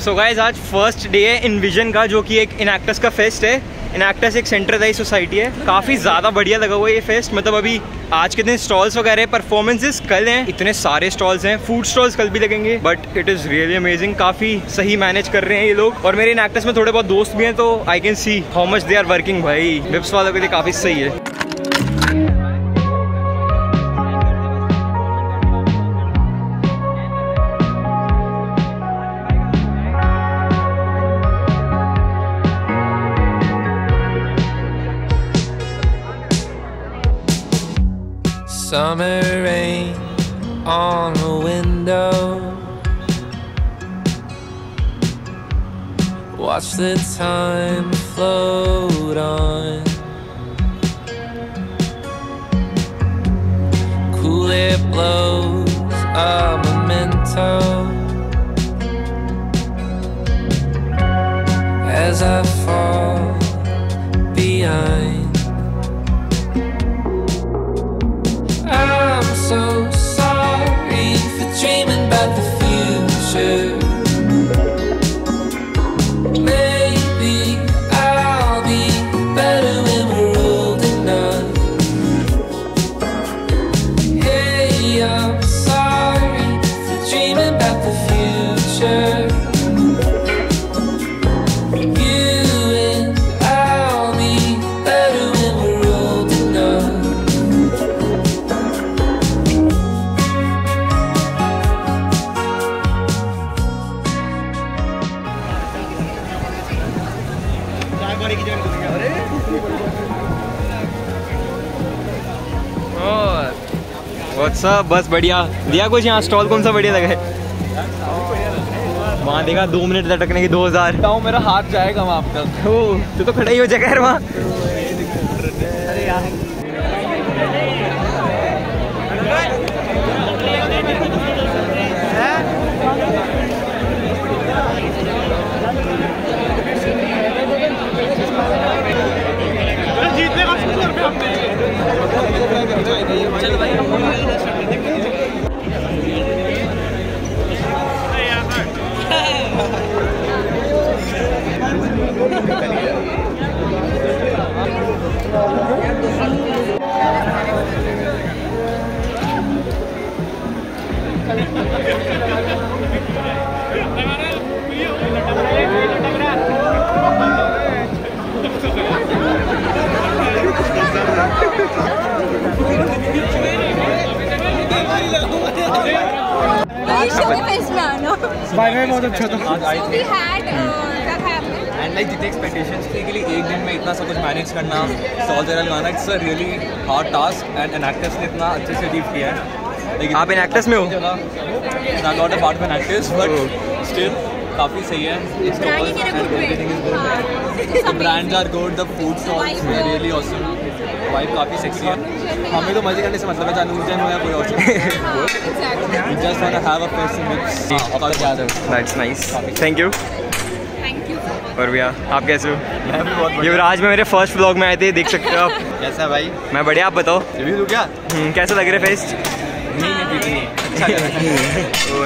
सो guys आज first day है Envision का, जो कि एक इनएक्टस का फेस्ट है. इनएक्टस एक सेंट्रलाइज सोसाइटी है. काफ़ी ज़्यादा बढ़िया लगा हुआ है ये फेस्ट मतलब अभी आज के दिन स्टॉल्स वगैरह परफॉर्मेंसेस कल हैं. इतने सारे स्टॉल्स हैं. फ़ूड स्टॉल्स कल भी लगेंगे. But it is really amazing काफ़ी सही मैनेज कर रहे हैं ये लोग. और मेरे इनएक्टस में थोड़े बहुत दोस्त भी हैं तो I can see how much they are working भाई. विप्स वालों के लिए काफ़ी सही है. Watch the time float on. Cool air blows a memento. WhatsApp बस बढ़िया। दिया कुछ यहाँ? स्टॉल कौन सा बढ़िया लगा है? वहाँ देखा दो मिनट लटकने की दो हज़ार। मेरा हाथ जाएगा वहाँ तक तू तो खड़ा ही हो जाएगा यार वहाँ। भाई मैं बहुत अच्छा था लाइक जितने एक्सपेक्टेशंस थे कि लिए एक दिन में इतना सब कुछ मैनेज करना स्टॉल वगैरह लगाना it's a really hard task and Enactus ने इतना अच्छे से अचीव किया है। लेकिन आप in actors में हो? जगह not a part of Enactus but still काफ़ी सही है। हाँ, the brands are good the food stalls really awesome vibe काफ़ी सेक्सी है। हमें तो मज़े करने से मतलब है चाहे नूरजैन हो या कोई और. Just want to have a fest with Yadav that's nice thank you Thank you. और भैया आप कैसे हो? मैं भी बहुत युवराज में मेरे फ़र्स्ट ब्लॉग में आए थे देख सकते हो आप। कैसा है भाई? मैं बढ़िया आप बताओ। रिव्यू क्या? हम्म, कैसा लग रहा है फेस्ट नहीं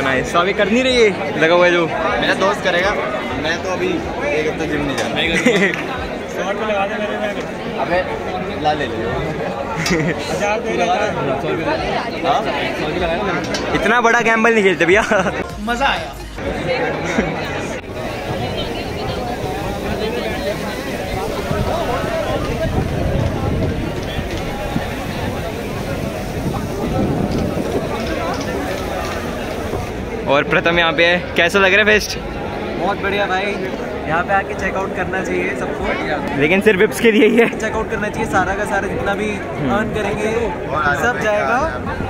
नाइस तो अभी कर नहीं रही है। लगा हुआ है जो। मेरा दोस्त करेगा। मैं तो अभी एक हफ़्ते जिम नहीं जा रहा। अबे ला ले ले हाँ? इतना बड़ा गैम्बल नहीं खेलते भैया। मज़ा आया। और प्रथम यहाँ पे है। कैसा लग रहा है फेस्ट बहुत बढ़िया भाई। यहाँ पे आके चेकआउट करना चाहिए सबको। लेकिन सिर्फ़ विप्स के लिए ही है। चेकआउट करना चाहिए सारा का सारा जितना भी अर्न करेंगे सब जाएगा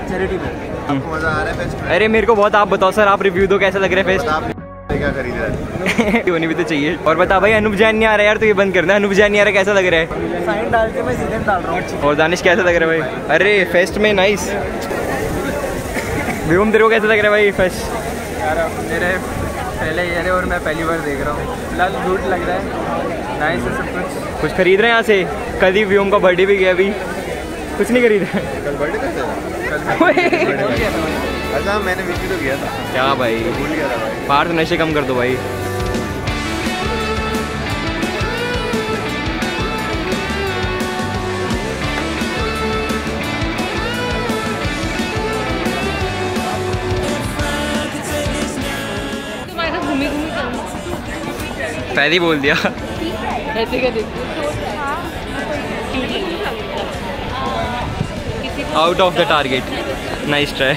चैरिटी में आपको मज़ा आ रहा है फेस्ट अरे मेरे को बहुत आप बताओ सर आप रिव्यू दो कैसा लग रहा है आप क्या खरीद होनी भी तो चाहिए। और बता भाई अनुप जैन नहीं आ रहा यार तो ये बंद करना। अनुप जैन नहीं आ रहा कैसा लग रहा है? साइन डाल के मैं सीधे डाल रहा हूँ। और दानिश कैसा लग रहा है भाई? अरे फेस्ट में नाइस विवम तेरे को कैसा लग रहा है भाई फेस्ट यार मेरे पहले ईयर है और मैं पहली बार देख रहा हूँ। फ़िलहाल गुड लग रहा है। नाइस है सब कुछ। कुछ खरीद रहे हैं यहाँ से? कल ही व्योम का बर्थडे भी गया अभी। कुछ नहीं खरीद रहे। कल बर्थडे कैसे अच्छा मैंने विश तो किया था। क्या भाई? भूल गया था भाई। पार्थ नशे कम कर दो भाई। पहले ही बोल दिया। ऐसे का देखो out of the target nice try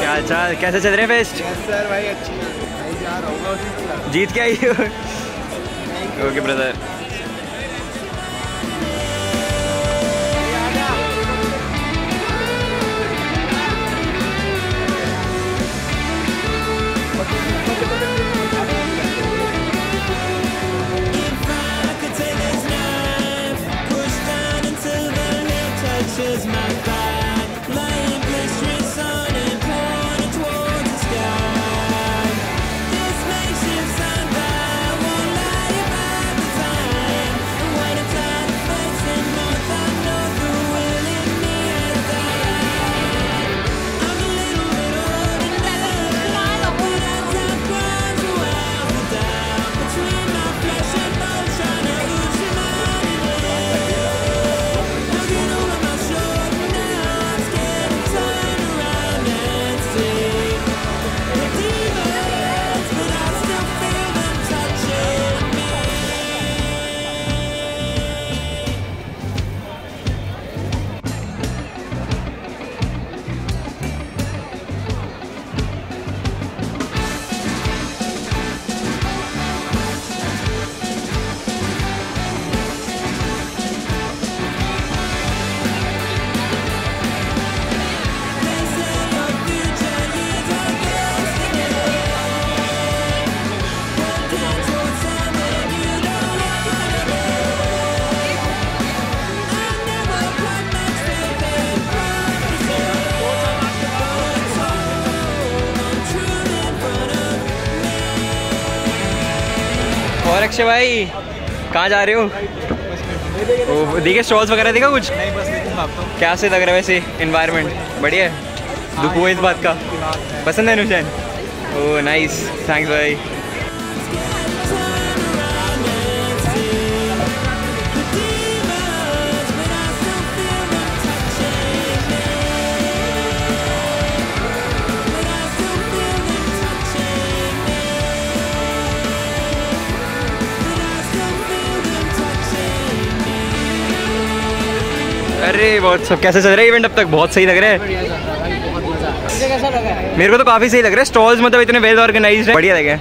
क्या चाल? कैसे चल रहे हैं फेस्ट सर भाई अच्छी। भाई जा रहा हूँ जीत के आई हो? ओके ब्रदर और अक्षय भाई कहाँ जा रहे हो? देखिए देखे स्टॉल्स वगैरह देखा कुछ? नहीं बस क्या से लग रहा है वैसे इन्वायरमेंट बढ़िया है? दुख हुआ इस बात का। पसंद है नुशैन ओ नाइस थैंक्स भाई। अरे, बहुत सब कैसे चल रहा है इवेंट अब तक? बहुत सही लग रहा है। मेरे को तो काफ़ी सही लग रहा है। स्टॉल्स मतलब इतने वेल ऑर्गेनाइज बढ़िया लगे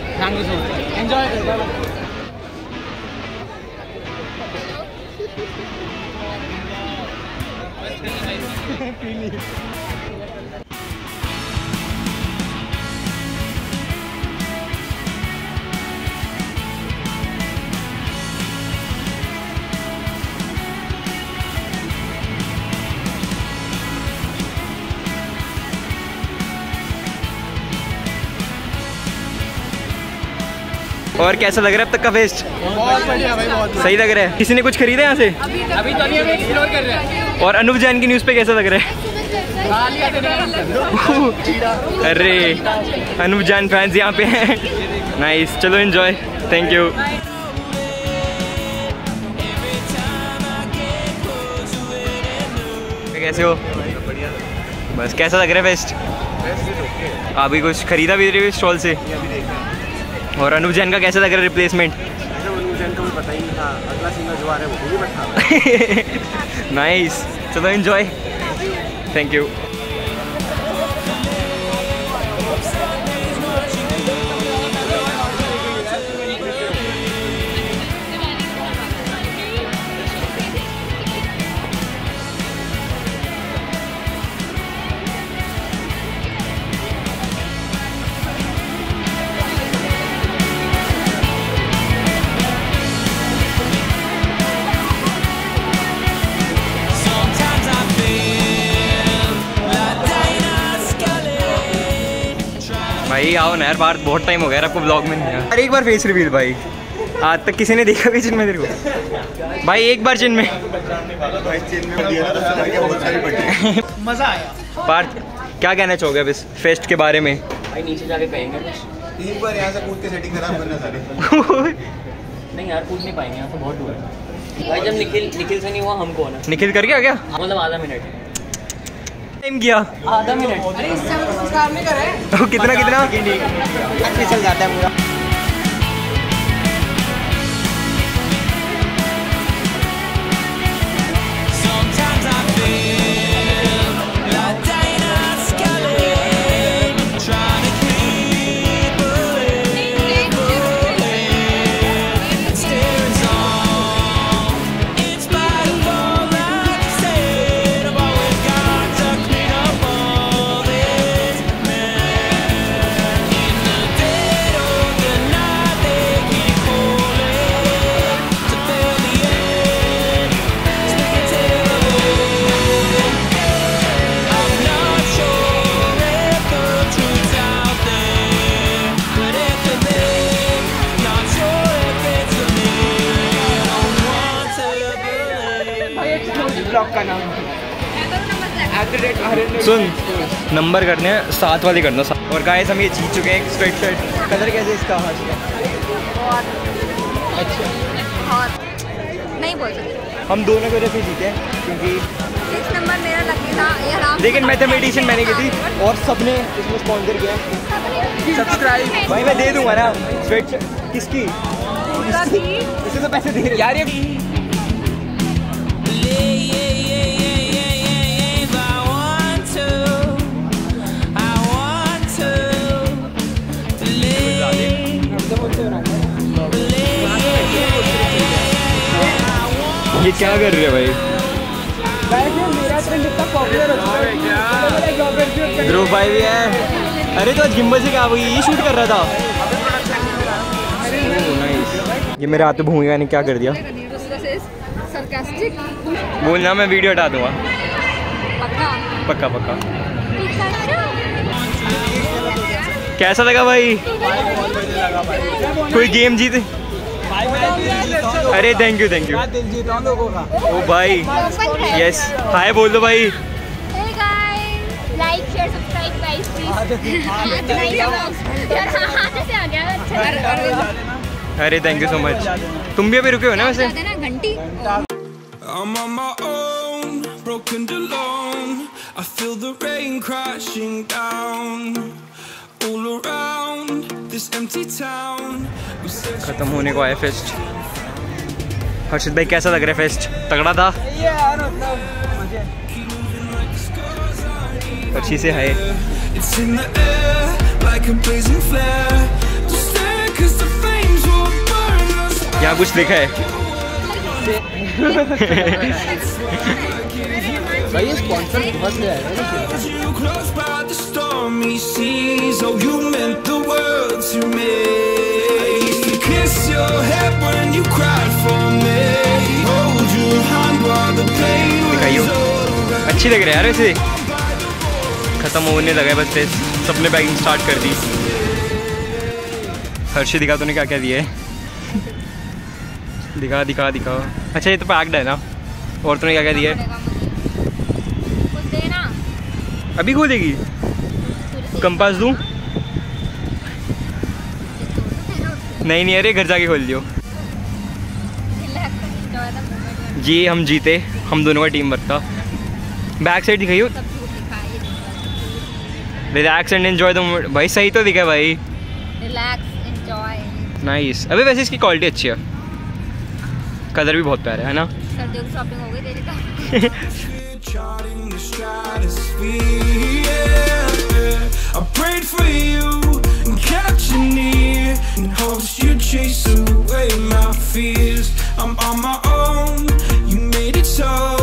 और कैसा लग रहा है अब तक का फेस्ट बहुत बढ़िया भाई बहुत सही लग रहा है? किसी ने कुछ खरीदा यहाँ से? अभी तो नहीं अभी एक्सप्लोर कर रहे हैं। और अनूप जैन की न्यूज़ पे कैसा लग रहा है? अरे अनूप जैन फैंस यहाँ पे हैं। नाइस चलो एंजॉय थैंक यू कैसे हो? बस कैसा लग रहा है फेस्ट अभी कुछ खरीदा भी रही स्टॉल से? और अनूप जैन का कैसा लग रहा है रिप्लेसमेंट पता ही नहीं था। अगला सिंगर जो आ रहा है वो भी बता नाइस चलो एंजॉय थैंक यू भाई आओ ना यार बाहर बहुत टाइम हो गया आपको ब्लॉग में नहीं आया। अरे एक बार फेस रिवील भाई। आज तक किसी ने देखा भी जिनमें तेरे को? भाई एक बार जिनमें। मज़ा आया। पार्थ क्या कहना चाहोगे अब इस फेस्ट के बारे में? भाई नीचे जाके कहेंगे कुछ। तीन बार यहाँ से कूद के सेटिंग खराब करना सारी। नहीं यार कूद नहीं पाएँगे यहाँ से बहुत दूर है। भाई जब निखिल निखिल से नहीं हुआ हमको ना निखिल कर गया क्या? मतलब आधा मिनट। टाइम किया? आधा मिनट। अरे इससे हम कुछ काम नहीं कर। रहे कितना कितना? अच्छे चल जाता है पूरा। ब्लॉग का नाम सुन नंबर करने हैं सात वाले करना सात। और गाइस हम ये जीत चुके हैं स्ट्रेट शर्ट कलर कैसे इसका? हर्ष का नहीं बोल सकते। हम दोनों की वजह से जीते हैं क्योंकि नंबर मेरा लकी था लेकिन मैथमेटिशियन। मैंने की थी और सबने इसमें स्पॉन्सर किया। सब्सक्राइब भाई मैं दे दूँगा ना स्ट्रेट शर्ट किसकी इसे तो पैसे दे यार ये ये क्या कर रहे भाई? ध्रुव भाई भी है। अरे तो जिम्बल से क्या ये शूट कर रहा था। ये मेरे हाथ भूमिका ने क्या कर दिया? बोलना, मैं वीडियो हटा दूँगा। पक्का पक्का। कैसा लगा भाई? कोई गेम जीते? अरे थैंक यू थैंक यू हूँ ओ भाई यस हाय बोल दो भाई है अच्छा अरे थैंक यू सो मच तुम भी अभी रुके हो ना वैसे बता देना घंटी I'm on my own, broken alone. I feel the rain crashing down all around खत्म होने को आया फेस्ट हर्षित भाई कैसा लग रहा है फेस्ट तगड़ा था? अच्छी से है। क्या कुछ देखा है? अच्छी लग रहा है वैसे। खत्म होने लगा है बस फिर सबने पैकिंग स्टार्ट कर दी। हर्षी दिखा तूने क्या क्या दिया है। दिखा दिखा दिखा। अच्छा ये तो पैक्ड है ना? और तूने क्या क्या दिया? है अभी खोलेगी कंपास दूँ? नहीं नहीं अरे घर जाके खोल दियो। जी हम जीते। हम दोनों का टीम वर्क था back side दिखाइयो relax and enjoy the moment भाई सही तो दिखा भाई। रिलैक्स एंजॉय नाइस अबे वैसे इसकी क्वालिटी अच्छी है। कलर भी बहुत प्यारा है ना? सर्दियों की शॉपिंग हो गई तेरे का I'm on my own, you made it so.